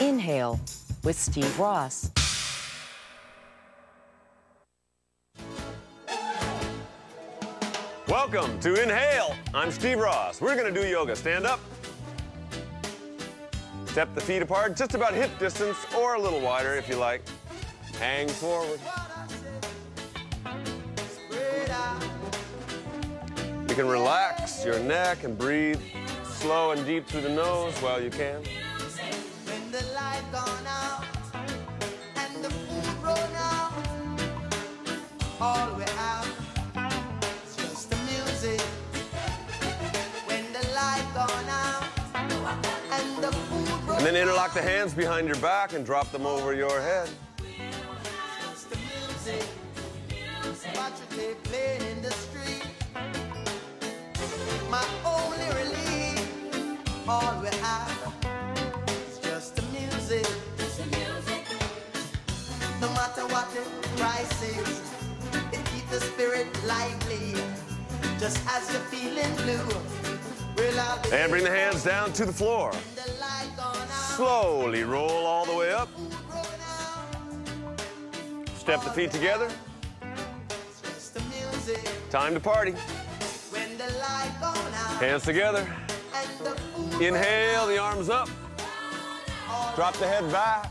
Inhale with Steve Ross. Welcome to Inhale. I'm Steve Ross. We're going to do yoga. Stand up. Step the feet apart, just about hip distance or a little wider if you like. Hang forward. You can relax your neck and breathe slow and deep through the nose while you can. All we have is just the music. When the light gone out and the food And then interlock the hands behind your back and drop them over your head. Just the music. Watch it play in the street. My only relief, all we have is just the music. No matter what the price is, it keeps the spirit lively. Just as you're feeling blue, well, I'll be And bring the hands down to the floor. The light gone out, Slowly roll all the way up. Step the feet together. Time to party. When the light gone out Hands together. Inhale, the arms up. Drop the head back.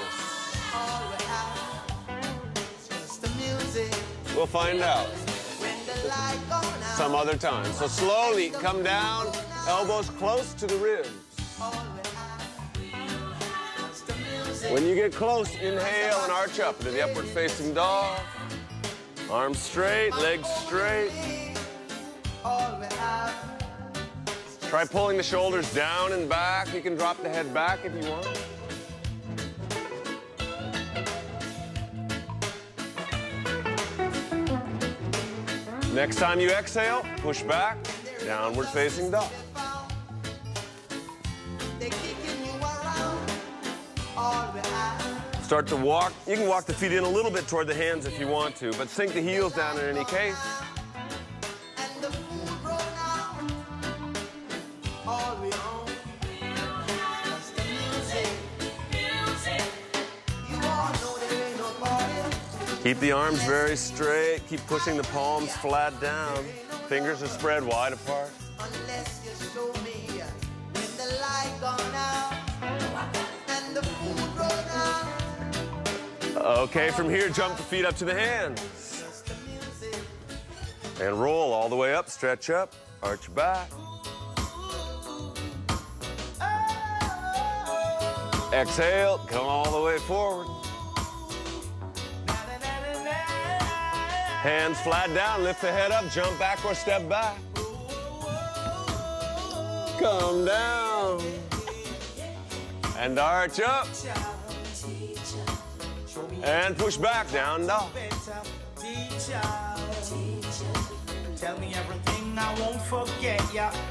We'll find out some other time. So slowly come down, elbows close to the ribs. When you get close, inhale and arch up into the upward facing dog. Arms straight, legs straight. Try pulling the shoulders down and back. You can drop the head back if you want. Next time you exhale, push back, downward facing dog. Start to walk. You can walk the feet in a little bit toward the hands if you want to, but sink the heels down in any case. Keep the arms very straight. Keep pushing the palms flat down. Fingers are spread wide apart. Unless you show me when the light gone out and the food out. Okay, from here, jump the feet up to the hands. Just the music. And roll all the way up, stretch up, arch back. Exhale, come all the way forward. Hands flat down, lift the head up, jump back or step back. Come down. And arch up. And push back, down dog.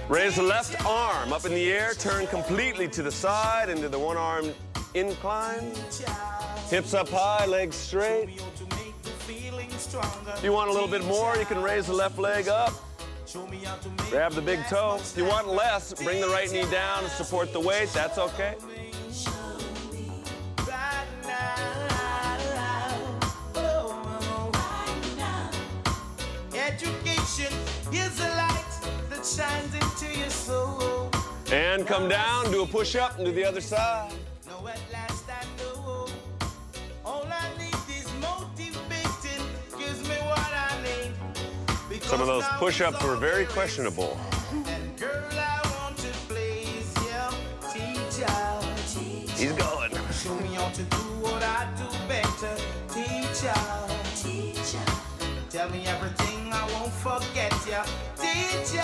Raise the left arm up in the air, turn completely to the side into the one arm incline. Hips up high, legs straight. Stronger. If you want a little bit more, you can raise the left leg up, Show me how to make grab the big toe. If you want less, bring the right knee down and support the weight. That's okay. right now. Education is a light that shines into your soul. And come down, do a push up and do the other side. Some of those push ups were very questionable. And teacher. He's going. Show me how to do what I do better, teacher. Tell me everything I won't forget ya, teacher.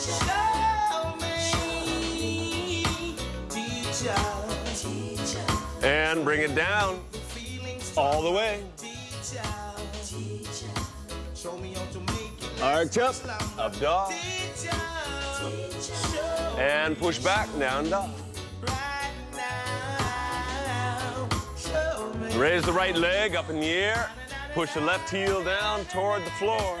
Show me, teacher. it down all the way. Arch up, up dog. And push back, down dog. Raise the right leg up in the air. Push the left heel down toward the floor.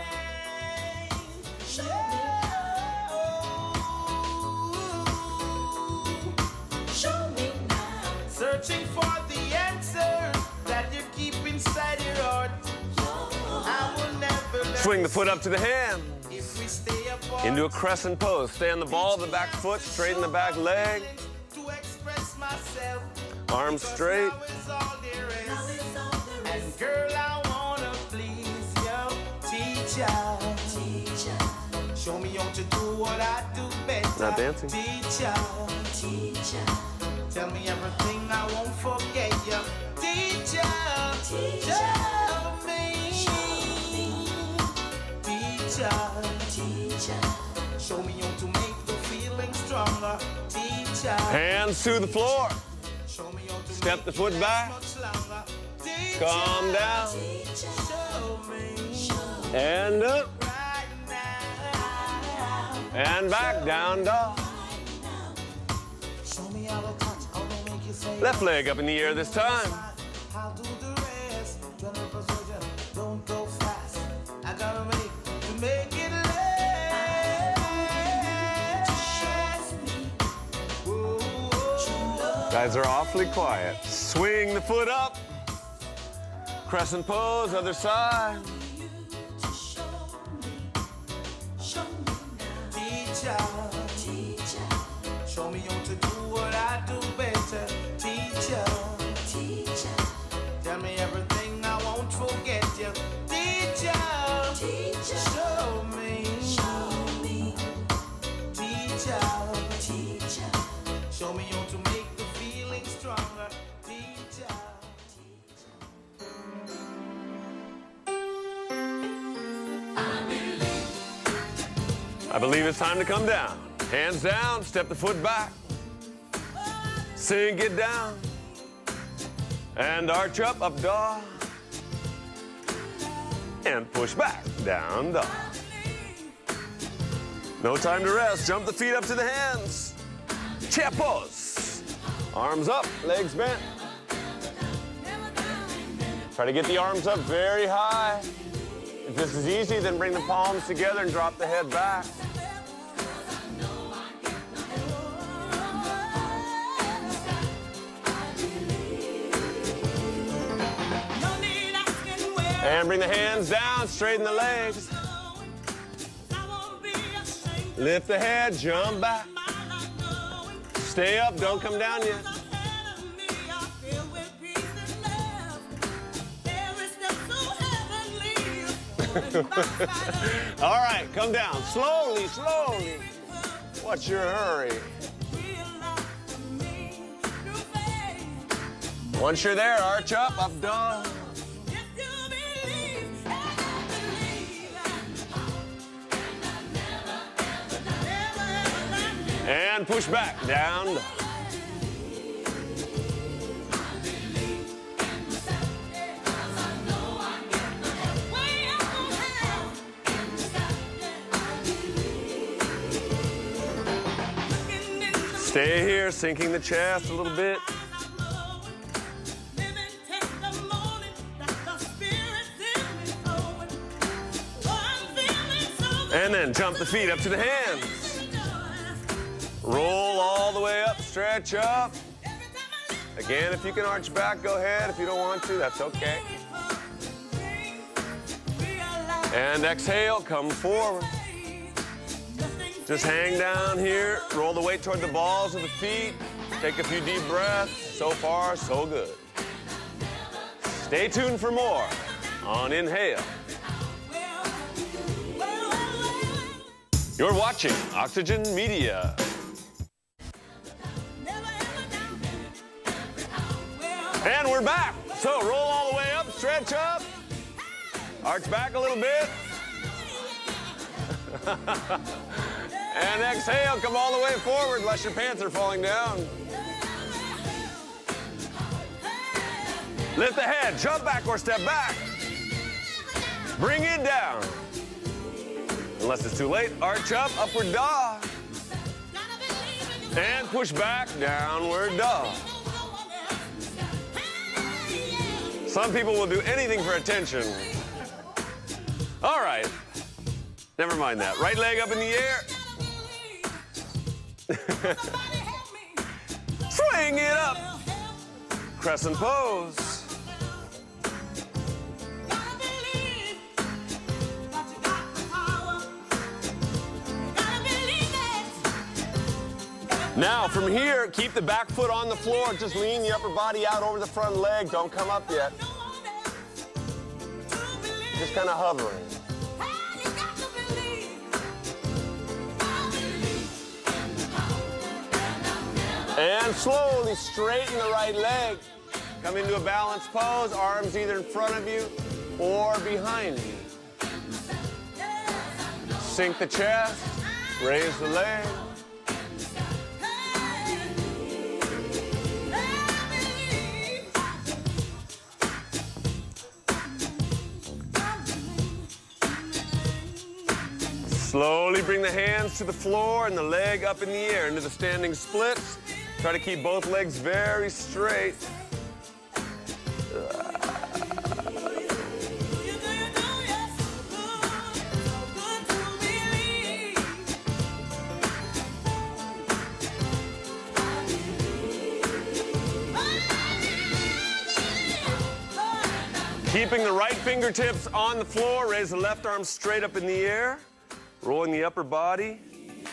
Searching for Swing the foot up to the hand. Into a crescent pose. Stay on the ball of the back foot, straighten the back leg. Arms straight. teacher. Show me how to do what I do better. Not dancing. Teacher. Tell me everything I won't forget you. Teacher. Show Hands to the floor. Step the foot back. Calm down. And up. And back, down dog. Left leg up in the air this time. Guys are awfully quiet. Swing the foot up. Crescent pose, other side. Teacher, show me believe it's time to come down. Hands down, step the foot back. Sink it down. And arch up, up dog. And push back, down dog. No time to rest. Jump the feet up to the hands. Chair pose. Arms up, legs bent. Try to get the arms up very high. If this is easy, then bring the palms together and drop the head back. And bring the hands down, straighten the legs. Lift the head, jump back. Stay up, don't come down yet. All right, come down. Slowly, slowly. What's your hurry? Once you're there, arch up, up dog. And push back, down. Stay here, sinking the chest a little bit. And then jump the feet up to the hands. Roll all the way up, stretch up. Again, if you can arch back, go ahead. If you don't want to, that's okay. And exhale, come forward. Just hang down here, roll the weight toward the balls of the feet. Take a few deep breaths. So far, so good. Stay tuned for more on Inhale. You're watching Oxygen Media. And we're back. So roll all the way up, stretch up, arch back a little bit. and exhale, come all the way forward unless your pants are falling down. Lift the head, jump back or step back. Bring it down. Unless it's too late, arch up, upward dog. And push back, downward dog. Some people will do anything for attention. All right. Never mind that. Right leg up in the air. Swing it up. Crescent pose. Now, from here, keep the back foot on the floor. Just lean the upper body out over the front leg. Don't come up yet. Just kind of hovering. And slowly straighten the right leg. Come into a balanced pose, arms either in front of you or behind you. Sink the chest, raise the leg. Slowly bring the hands to the floor and the leg up in the air into the standing splits. Try to keep both legs very straight. Keeping the right fingertips on the floor, raise the left arm straight up in the air, rolling the upper body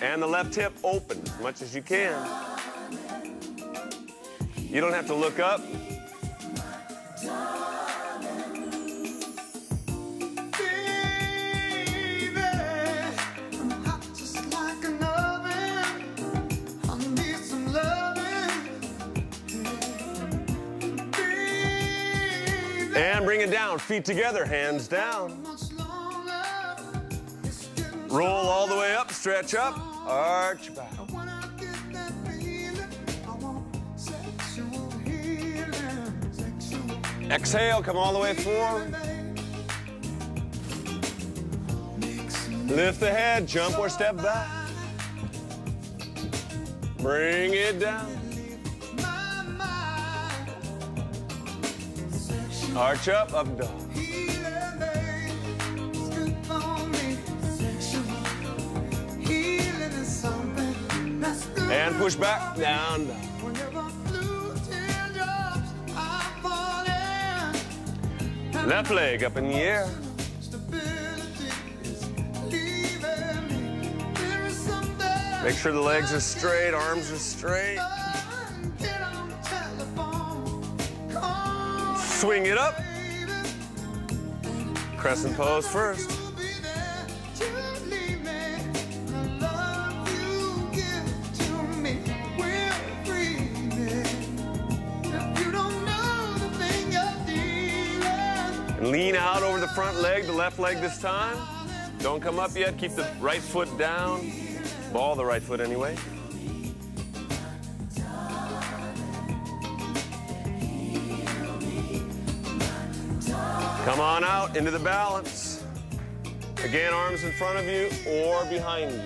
and the left hip open as much as you can. You don't have to look up. And bring it down, feet together, hands down. Roll all the way up, stretch up, arch back. Exhale, come all the way forward. Lift the head, jump or step back. Bring it down. Arch up, up dog. And push back, down, down. Left leg up in the air. Make sure the legs are straight, arms are straight. Swing it up. Crescent pose first. Front leg, the left leg this time. Don't come up yet. Keep the right foot down. Ball the right foot anyway. Come on out into the balance. Again, arms in front of you or behind you.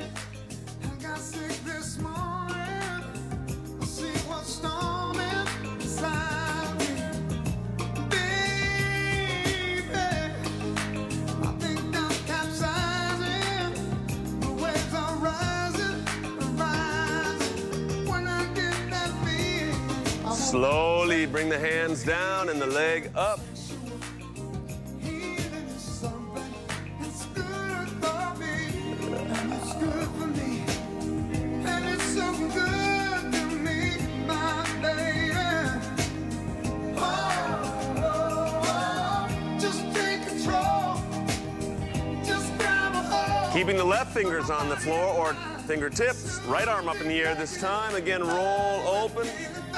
Slowly bring the hands down and the leg up. Keeping the left fingers on the floor or fingertips, right arm up in the air this time. Again, roll open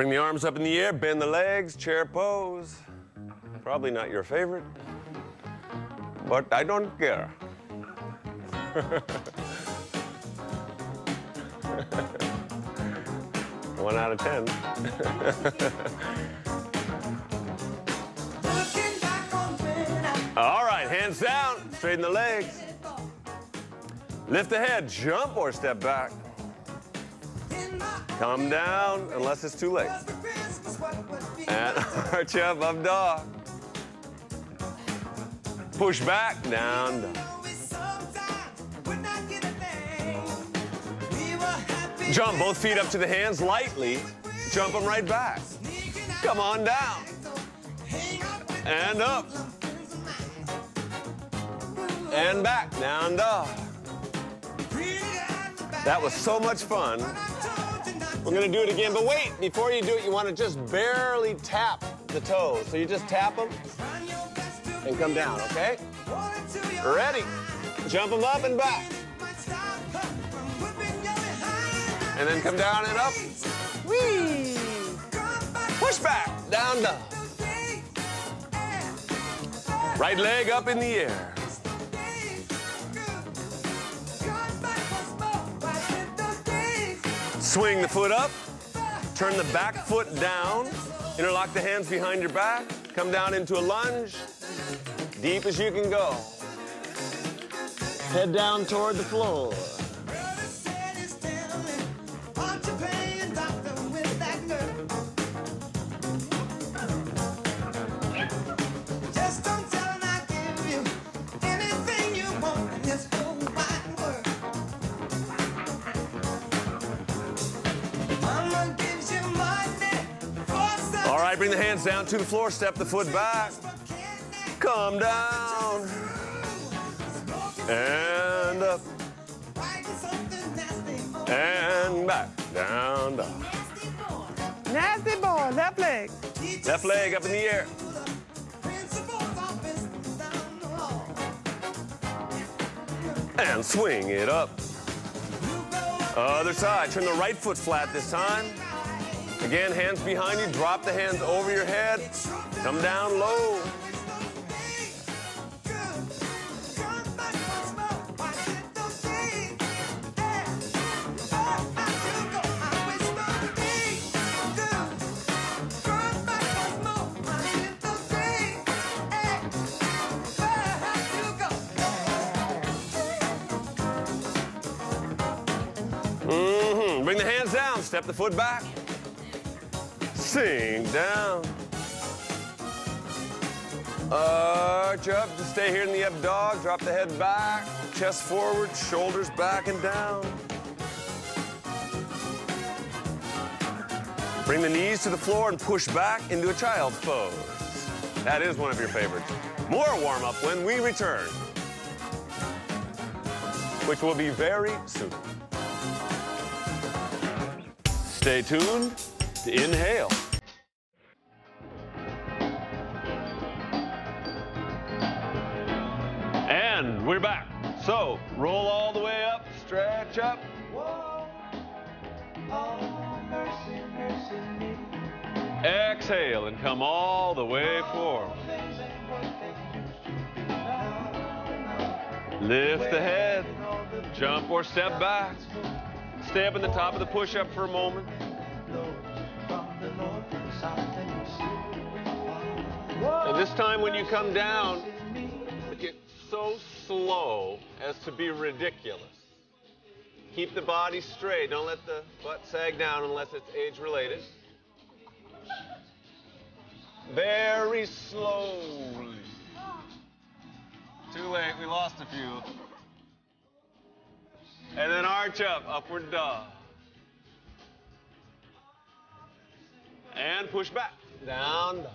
Bring the arms up in the air, bend the legs, chair pose. Probably not your favorite, but I don't care. One out of ten. All right, hands down, straighten the legs. Lift the head, jump or step back. Come down unless it's too late. And arch up, up dog. Push back, down dog. Jump both feet up to the hands lightly. Jump them right back. Come on down. And up. And back, down dog. That was so much fun. We're gonna do it again, but wait, before you do it, you wanna just barely tap the toes. So you just tap them and come down, okay? Ready? Jump them up and back. And then come down and up. Whee! Push back, down, down. Right leg up in the air. Swing the foot up, turn the back foot down, interlock the hands behind your back, come down into a lunge, deep as you can go. Head down toward the floor. Hands down to the floor, step the foot back, come down, and up, and back, down, down. Nasty boy, left leg. Left leg up in the air. Principal's office down the hall. And swing it up. Other side. Turn the right foot flat this time. Again, hands behind you. Drop the hands over your head. Come down low. hmm Bring the hands down. Step the foot back. Sing down. Arch up just stay here in the up dog. Drop the head back. Chest forward. Shoulders back and down. Bring the knees to the floor and push back into a child's pose. That is one of your favorites. More warm up when we return, which will be very soon. Stay tuned Inhale. And we're back. So roll all the way up, stretch up. Exhale and come all the way forward. Lift the head, jump or step back. Stay up in the top of the push up for a moment. And this time when you come down, it so slow as to be ridiculous. Keep the body straight. Don't let the butt sag down unless it's age related. Very slowly. Too late, we lost a few. And then arch up, upward dog. And push back, down.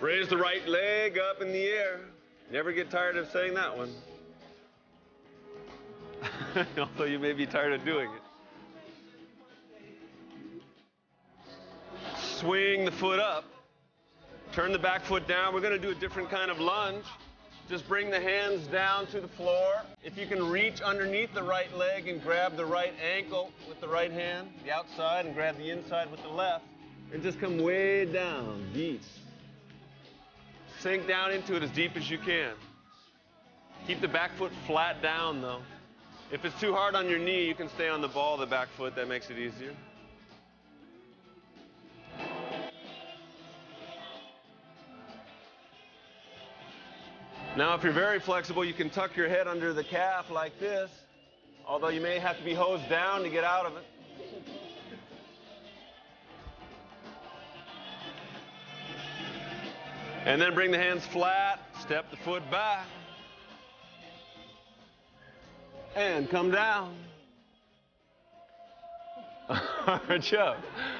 Raise the right leg up in the air. Never get tired of saying that one. Although you may be tired of doing it. swing the foot up. Turn the back foot down. We're going to do a different kind of lunge. Just bring the hands down to the floor. If you can reach underneath the right leg and grab the right ankle with the right hand, the outside, and grab the inside with the left, and just come way down, deep. Sink down into it as deep as you can. Keep the back foot flat down though. If it's too hard on your knee, you can stay on the ball of the back foot. That makes it easier. Now, if you're very flexible, you can tuck your head under the calf like this, although you may have to be hosed down to get out of it. And then bring the hands flat, step the foot back, and come down. Arch up,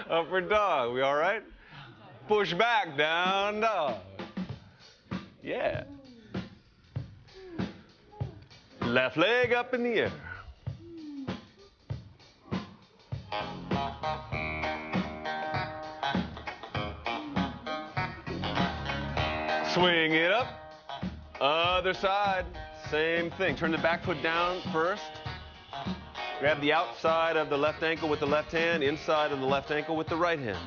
upward dog. We all right? Push back, down dog. Yeah. Left leg up in the air. Swing it up. Other side. Same thing. Turn the back foot down first. Grab the outside of the left ankle with the left hand, inside of the left ankle with the right hand.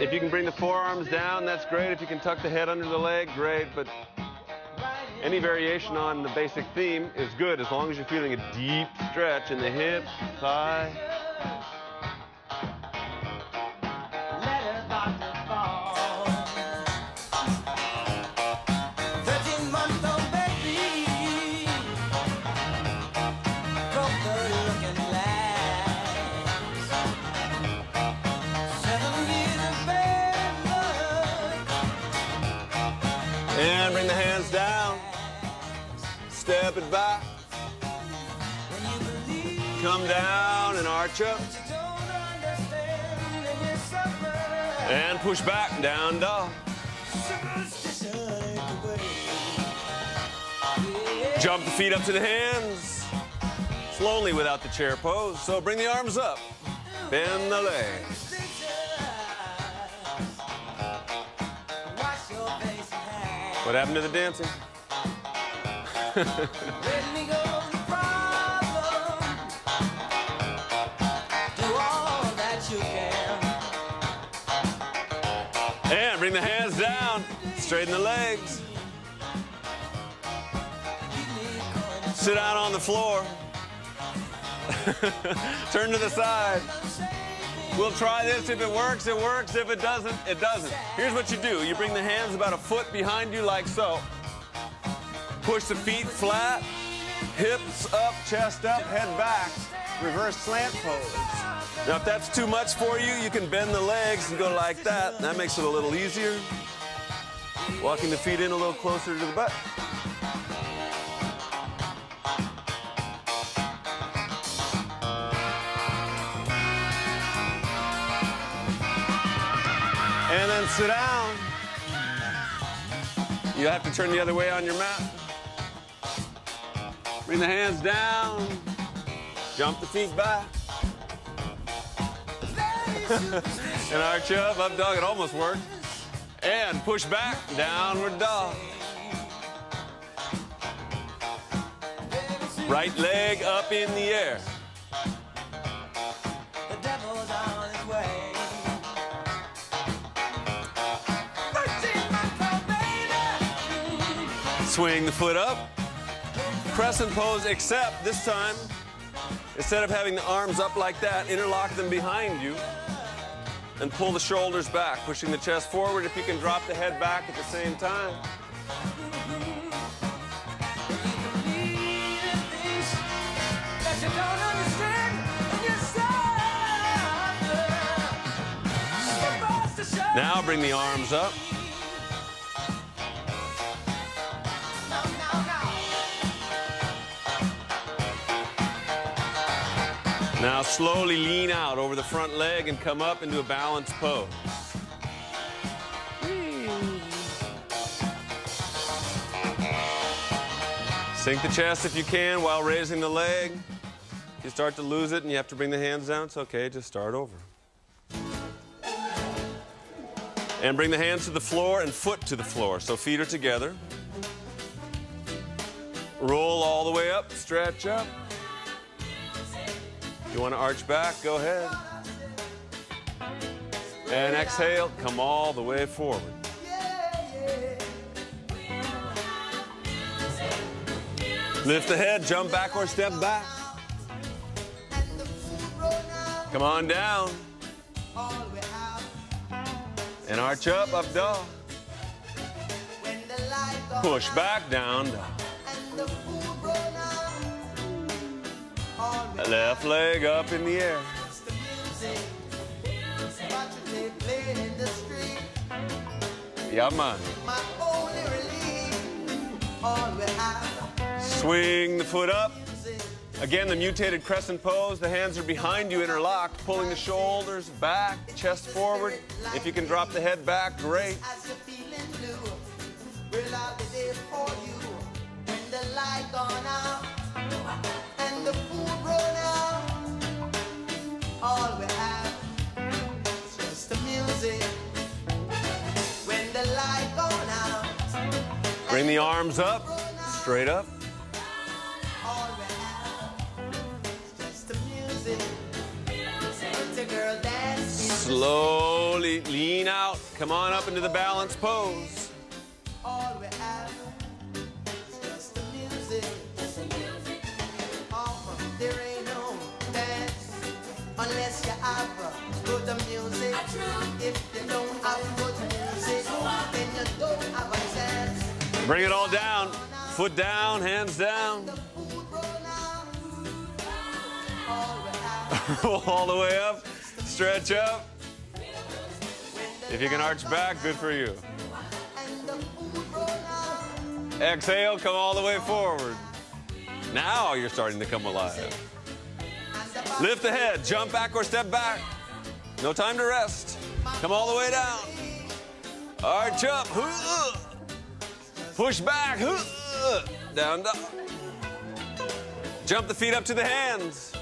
If you can bring the forearms down, that's great. If you can tuck the head under the leg, great. But any variation on the basic theme is good as long as you're feeling a deep stretch in the hip, thigh. Come down and arch up. and push back, down dog. Jump the feet up to the hands. Slowly without the chair pose. So bring the arms up. Bend the legs. What happened to the dancing? And bring the hands down. Straighten the legs. Sit out on the floor. Turn to the side. We'll try this. If it works, it works. If it doesn't, it doesn't. Here's what you do you bring the hands about a foot behind you, like so. Push the feet flat, hips up, chest up, head back. Reverse slant pose. Now, if that's too much for you, you can bend the legs and go like that. That makes it a little easier. Walking the feet in a little closer to the butt. And then sit down. You have to turn the other way on your mat. Bring the hands down. Jump the feet back. and arch up, up dog. It almost worked. And push back, downward dog. Right leg up in the air. The devil's on his way. Swing the foot up. Crescent pose, except this time, instead of having the arms up like that, interlock them behind you and pull the shoulders back, pushing the chest forward. If you can drop the head back at the same time. Now bring the arms up. Now slowly lean out over the front leg and come up into a balanced pose. Hmm. Sink the chest if you can while raising the leg. If you start to lose it and you have to bring the hands down, it's okay, just start over. And bring the hands to the floor and foot to the floor. So feet are together. Roll all the way up, stretch up. You want to arch back? Go ahead. And exhale, come all the way forward. Lift the head, jump back or step back. Come on down. And arch up, up dog. Push back, down dog. Left leg up in the air. Yeah, man. Swing the foot up. Again, the mutated crescent pose. The hands are behind you, interlocked, pulling the shoulders back, chest forward. If you can drop the head back, great. Bring the arms up, straight up. Slowly lean out. Come on up into the balance pose. Bring it all down. Foot down, hands down. All the way up. Stretch up. If you can arch back, good for you. Exhale, come all the way forward. Now you're starting to come alive. Lift the head, jump back or step back. No time to rest. Come all the way down. Arch up. Push back. Down, down. Jump the feet up to the hands.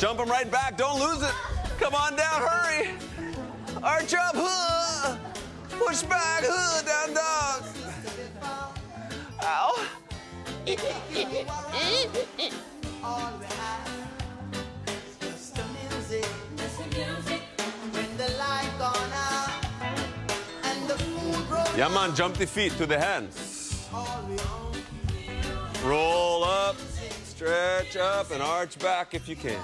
Jump them right back. Don't lose it. Come on down. Hurry. Arch up. Push back. Down dog. Ow. Yeah, man. Jump the feet to the hands. Roll up. Stretch up and arch back if you can.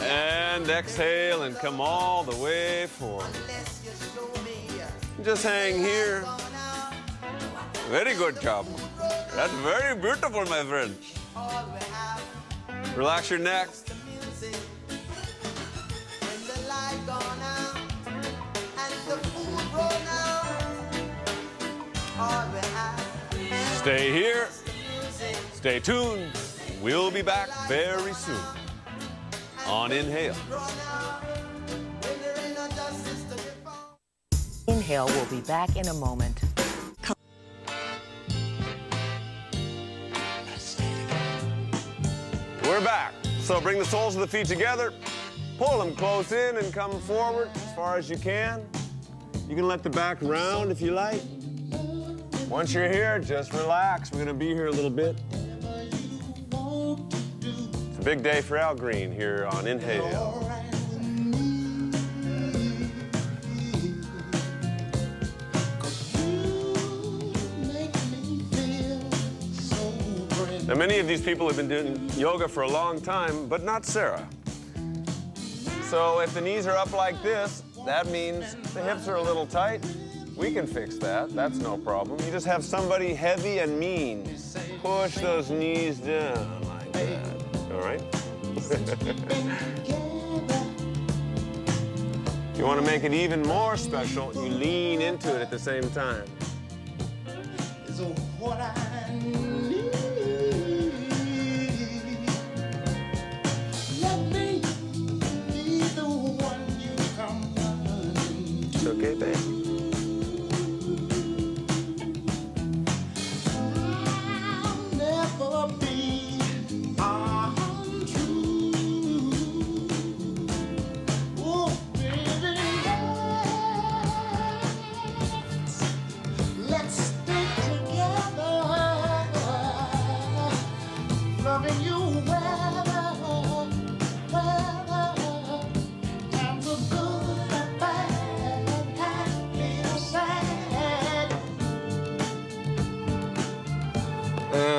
And exhale and come all the way forward. Just hang here. Very good job. That's very beautiful, my friend. Relax your neck. Stay here. Stay tuned. We'll be back very soon on Inhale. Run out when there ain't no justice to be found. Inhale will be back in a moment. We're back. So bring the soles of the feet together. Pull them close in and come forward as far as you can. You can let the back round if you like. Once you're here, just relax. We're to be here a little bit. It's a big day for Al Green here on Inhale. Now, many of these people have been doing yoga for a long time, but not Sarah. So if the knees are up like this, that means the hips are a little tight. We can fix that. That's no problem. You just have somebody heavy and mean. Push those knees down like that. All right? you want to make it even more special, you lean into it at the same time. is what I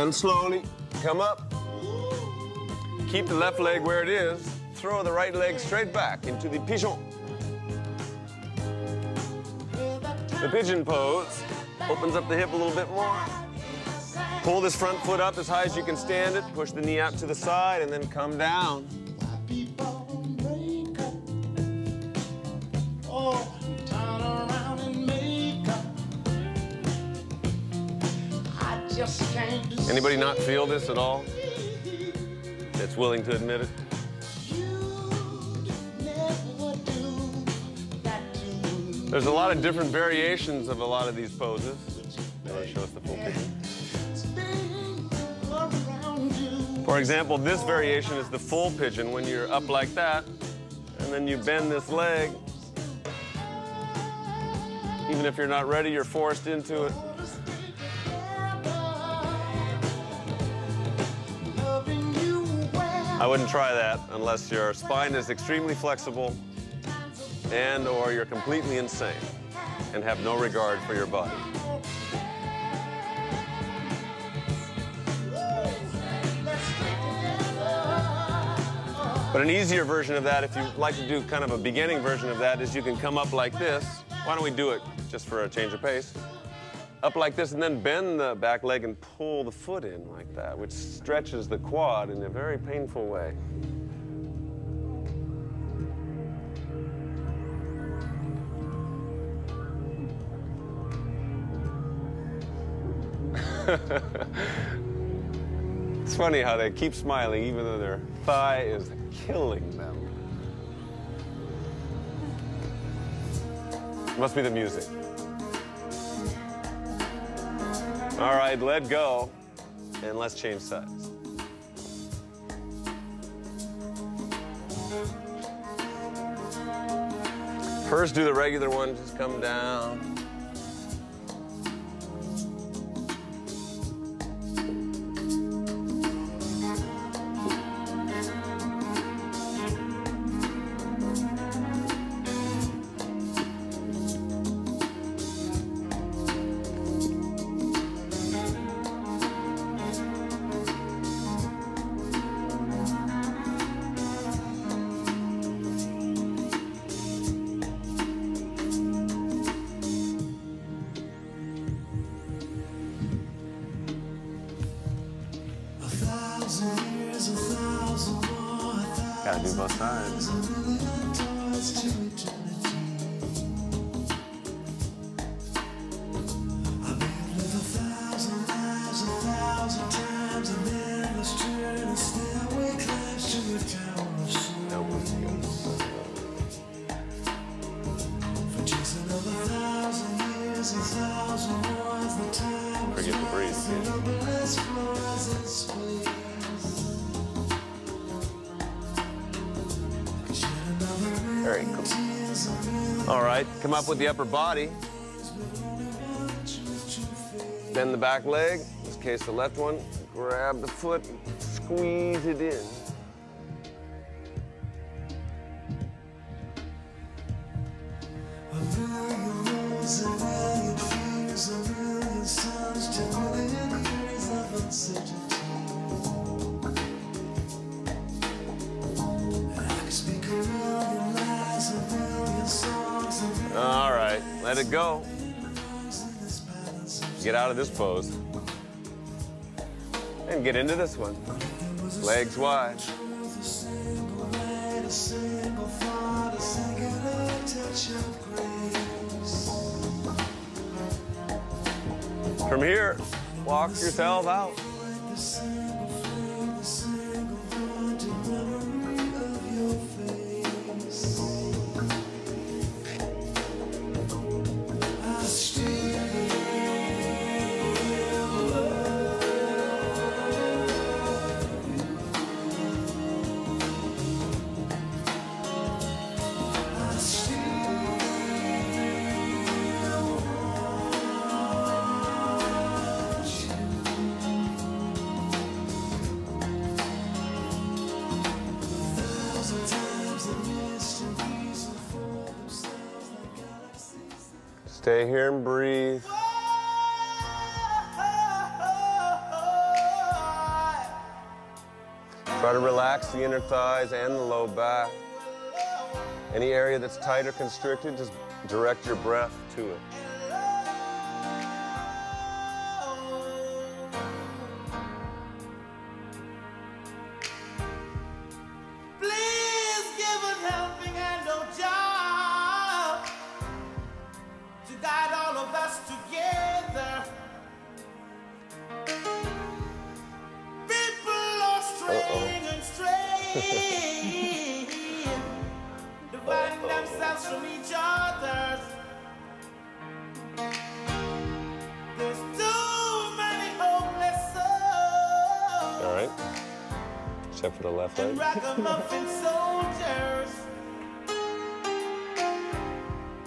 And slowly come up. Keep the left leg where it is. Throw the right leg straight back into the pigeon. The pigeon pose opens up the hip a little bit more. Pull this front foot up as high as you can stand it. Push the knee out to the side and then come down. Anybody not feel this at all? That's willing to admit it? There's a lot of different variations of a lot of these poses. show us the full picture. For example, this variation is the full pigeon when you're up like that, and then you bend this leg. Even if you're not ready, you're forced into it. I wouldn't try that unless your spine is extremely flexible and or you're completely insane and have no regard for your body. But an easier version of that, if you like to do kind of a beginning version of that, is you can come up like this. Why don't we do it just for a change of pace? Up like this and then bend the back leg and pull the foot in like that, which stretches the quad in a very painful way. it's funny how they keep smiling even though their thigh is killing them. Must be the music. All right, let go, and let's change sides. First, do the regular one, just come down. Right, come up with the upper body. Bend the back leg, in this case the left one. Grab the foot, squeeze it in. Of this pose. And get into this one. Legs wide. From here, walk yourself out. Stay here and breathe. Try to relax the inner thighs and the low back. Any area that's tight or constricted, just direct your breath to it.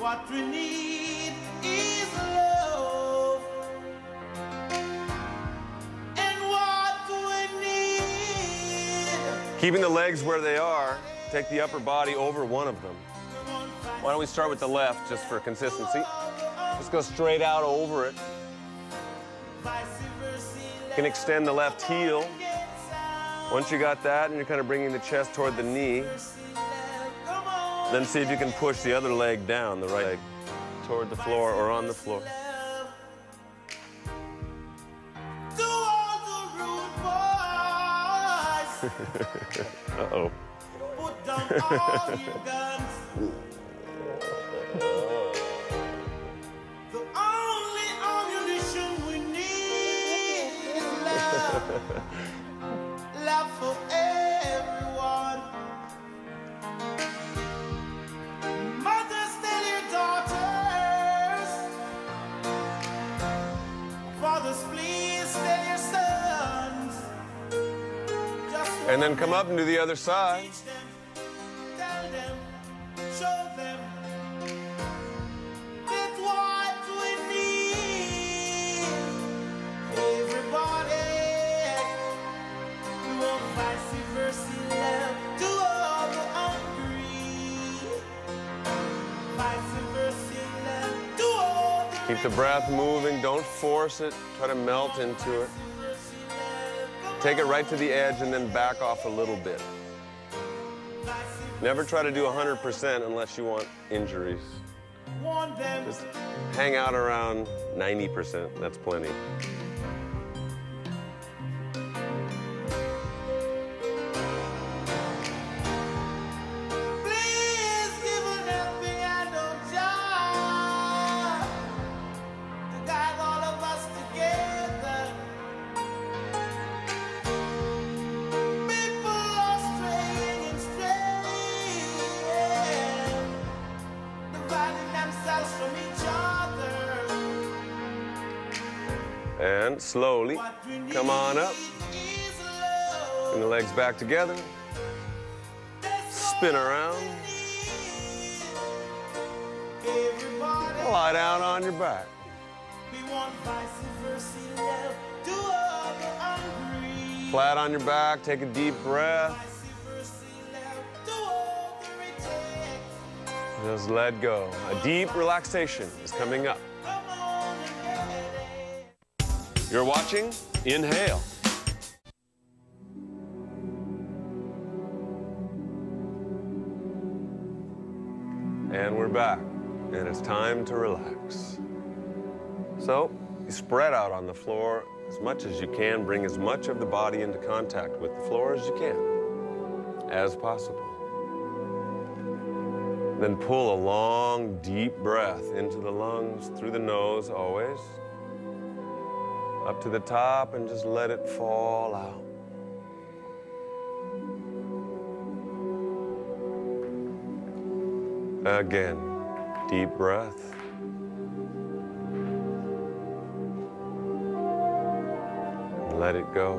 What we need is love. And what we need. Keeping the legs where they are, take the upper body over one of them. Why don't we start with the left just for consistency? Just go straight out over it. You can extend the left heel. Once you got that and you're kind of bringing the chest toward the knee, then see if you can push the other leg down, the right leg, toward the floor or on the floor. Uh-oh. And then come up and do the other side. Teach them, tell them, show them that what we need. Everybody, we want vice versa love to all the hungry. Vice versa love to all the Keep the breath moving. Don't force it. Try to melt into it. Take it right to the edge and then back off a little bit. Never try to do 100% unless you want injuries. Just hang out around 90%. That's plenty. Legs back together. Spin around. Lie down on your back. Flat on your back. Take a deep breath. Just let go. A deep relaxation is coming up. You're watching Inhale. Back, and it's time to relax. So, you spread out on the floor as much as you can. Bring as much of the body into contact with the floor as you can, as possible. Then pull a long, deep breath into the lungs, through the nose, always up to the top and just let it fall out. Again, deep breath. Let it go.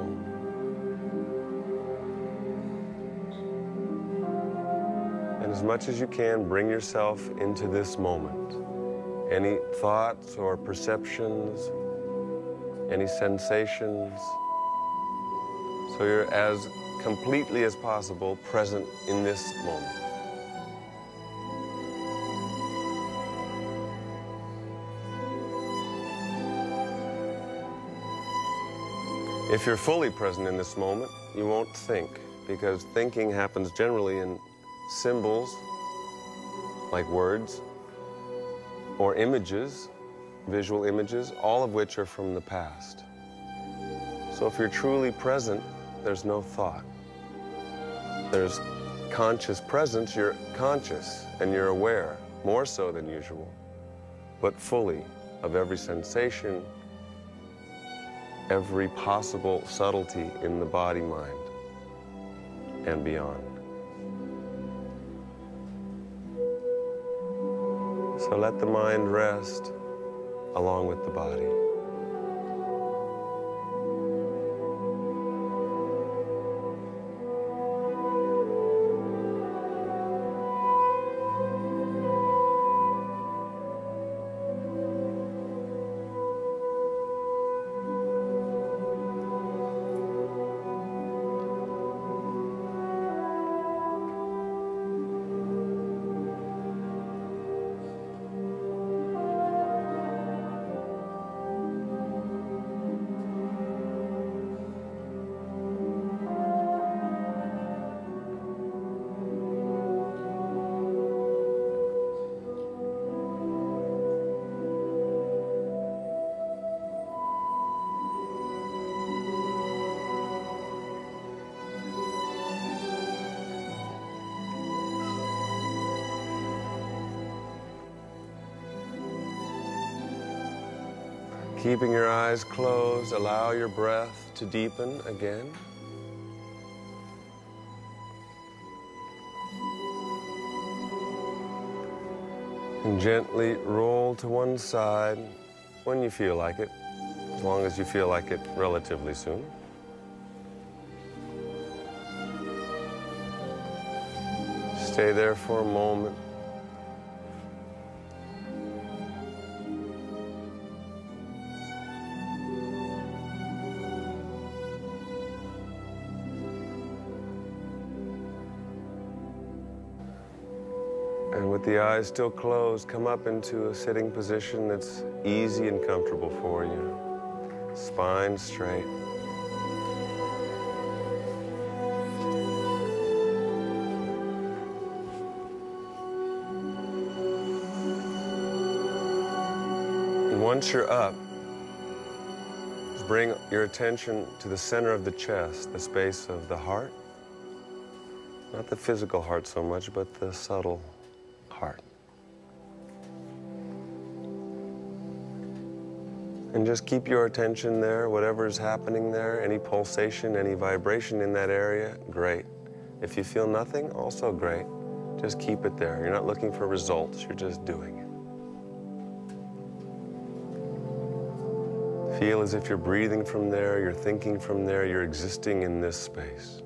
And as much as you can, bring yourself into this moment. Any thoughts or perceptions any sensations. So you're as completely as possible present in this moment. If you're fully present in this moment, you won't think because thinking happens generally in symbols like words or images, visual images, all of which are from the past. So if you're truly present, there's no thought. There's conscious presence, you're conscious and you're aware, more so than usual, but fully of every sensation, every possible subtlety in the body mind and beyond. So let the mind rest along with the body. Keeping your eyes closed, allow your breath to deepen again. And gently roll to one side when you feel like it, as long as you feel like it relatively soon. Stay there for a moment. With the eyes still closed, come up into a sitting position that's easy and comfortable for you. Spine straight. And once you're up, bring your attention to the center of the chest, the space of the heart. Not the physical heart so much, but the subtle heart. And just keep your attention there, whatever is happening there, any pulsation, any vibration in that area, great. If you feel nothing, also great. Just keep it there. You're not looking for results, you're just doing it. Feel as if you're breathing from there, you're thinking from there, you're existing in this space.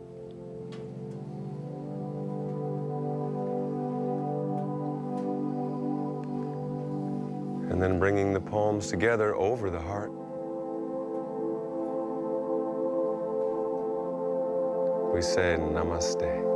Palms together over the heart. We say namaste.